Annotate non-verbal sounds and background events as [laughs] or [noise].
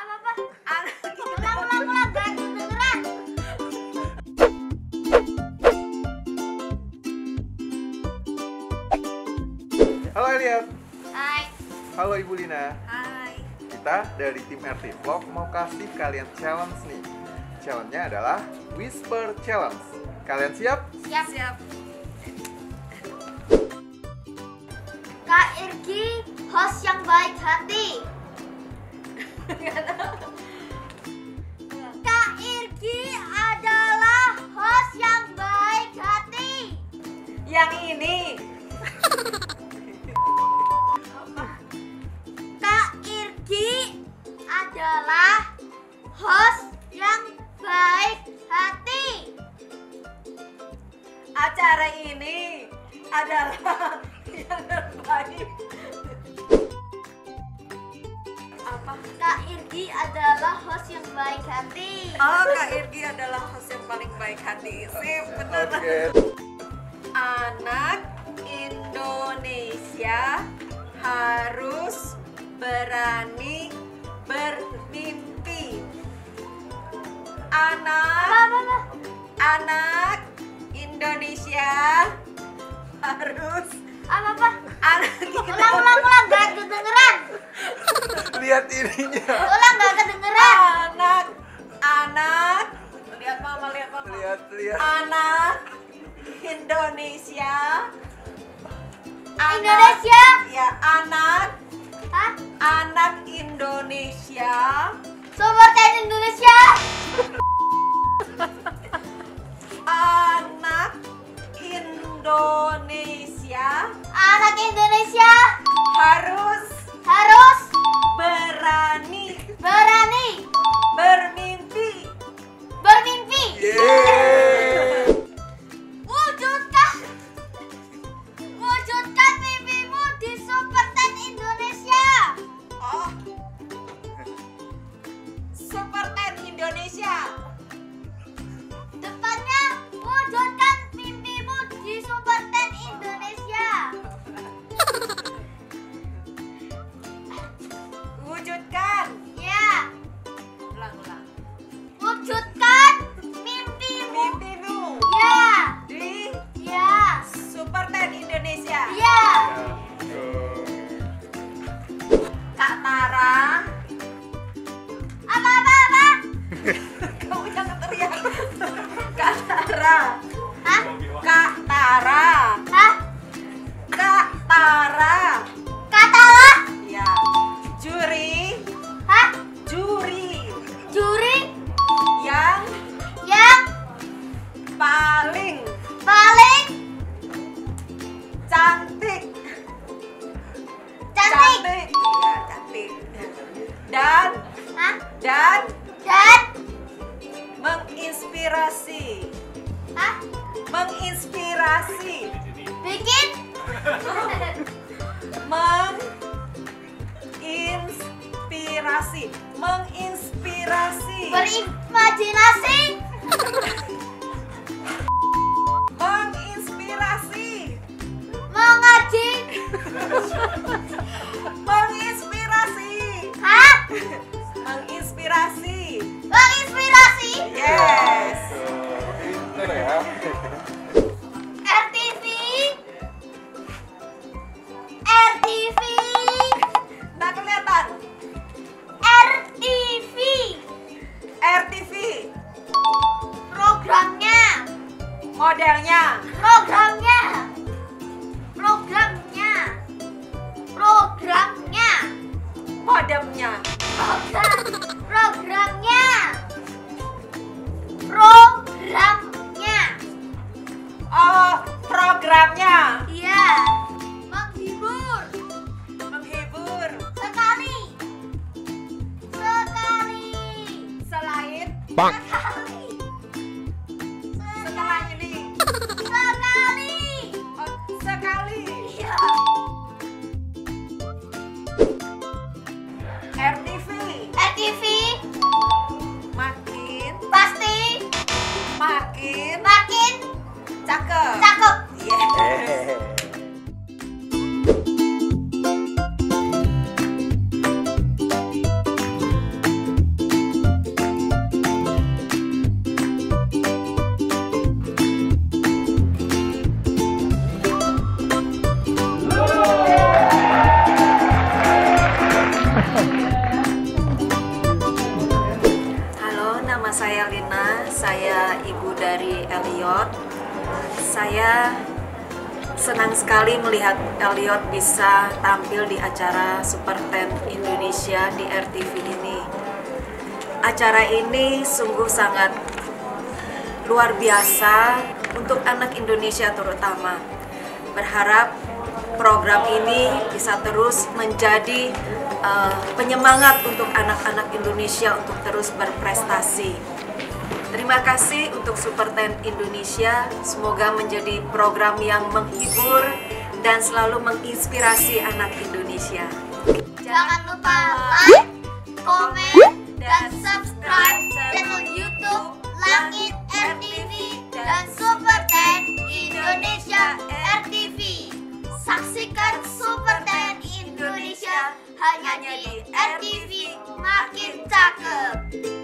Apa apa? Anak Ulang ulang ulang gak kedengeran. Halo Elliot, Hai. halo Ibu Lina. Hai. Kita dari tim RT Vlog mau kasih kalian challenge nih. Challenge-nya adalah Whisper Challenge. Kalian siap? Siap. Siap. Kak Irgi, host yang baik hati. Kak Irgi adalah host yang baik hati. Yang ini. Kak Irgi adalah host yang baik hati. Acara ini adalah Irgi adalah host yang baik hati. Oh, Kak Irgi adalah host yang paling baik hati. Sip, bener. Oke. Anak Indonesia harus berani bermimpi. Anak Apa, apa, apa? anak Indonesia harus Apa, apa? anak Lihat ininya. Ulang, gak [laughs] kedengeran. anak anak lihat mama lihat mama Lihat, lihat. anak Indonesia Anak- Indonesia. ya anak Hah? anak Indonesia Supporter Indonesia. [laughs] Super 10 dan Dan menginspirasi. Hah? menginspirasi. Bikin. Menginspirasi. Menginspirasi. Berimajinasi [laughs] modelnya. Programnya. Programnya. Programnya. Modemnya. Program programnya. Programnya. Oh programnya. Iya. Menghibur. Menghibur. Sekali. Sekali. Selain. Sekali saya ibu dari Elliot. Saya senang sekali melihat Elliot bisa tampil di acara Super 10 Indonesia di RTV ini. Acara ini sungguh sangat luar biasa untuk anak Indonesia terutama. Berharap program ini bisa terus menjadi uh, penyemangat untuk anak-anak Indonesia untuk terus berprestasi. Terima kasih untuk Super 10 Indonesia. Semoga menjadi program yang menghibur dan selalu menginspirasi anak Indonesia. Jangan lupa like, komen, dan subscribe channel YouTube Langit RTV dan Super 10 Indonesia RTV. Saksikan Super 10 Indonesia hanya di RTV Makin Cakep.